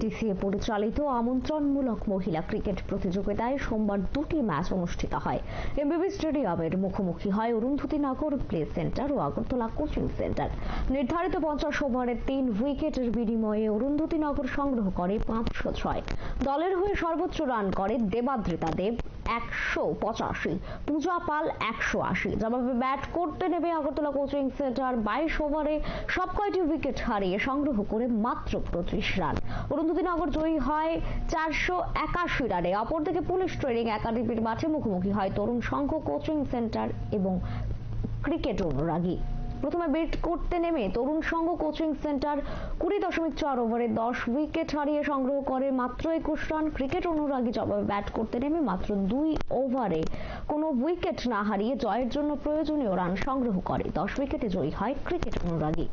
TCA পরিচালিত আমন্ত্রণমূলক মহিলা cricket প্রতিযোগিতায় সোমবার দুটি ম্যাচ অনুষ্ঠিত হয়। এমবিবি স্টেডিয়ামের মুখোমুখি হয় অরুন্ধতিনগর প্লে সেন্টার ও আগরতলা কোচিং সেন্টার। নির্ধারিত পঞ্চাশ তিন উইকেটের বিনিময়ে অরুন্ধতিনগর সংগ্রহ করে পাঁচশো ছয়। দলের হয়ে সর্বোচ্চ রান করে দেবাদ্রিতা দেব। একশো পঁচাশি। পূজা পাল একশো আশি। জবাবে ব্যাট করতে নেমে আগরতলা কোচিং সেন্টার বাইশ ওভারে সব কয়টি উইকেট হারিয়ে সংগ্রহ করে মাত্র পঁচিশ রান। অরুন্ধতিনগর জয়ী হয় চারশো একাশি রানে। অপরদিকে পুলিশ ট্রেনিং একাডেমির মাঠে মুখোমুখি হয় তরুণ সংঘ কোচিং সেন্টার এবং ক্রিকেট অনুরাগী। প্রথমে ব্যাট করতে নেমে তরুণ সংঘ কোচিং সেন্টার কুড়ি দশমিক চার ওভারে দশ উইকেট হারিয়ে সংগ্রহ করে মাত্র একুশ রান। ক্রিকেট অনুরাগী জবাবে ব্যাট করতে নেমে মাত্র দুই ওভারে কোনো উইকেট না হারিয়ে জয়ের জন্য প্রয়োজনীয় রান সংগ্রহ করে। দশ উইকেটে জয়ী হয় ক্রিকেট অনুরাগী।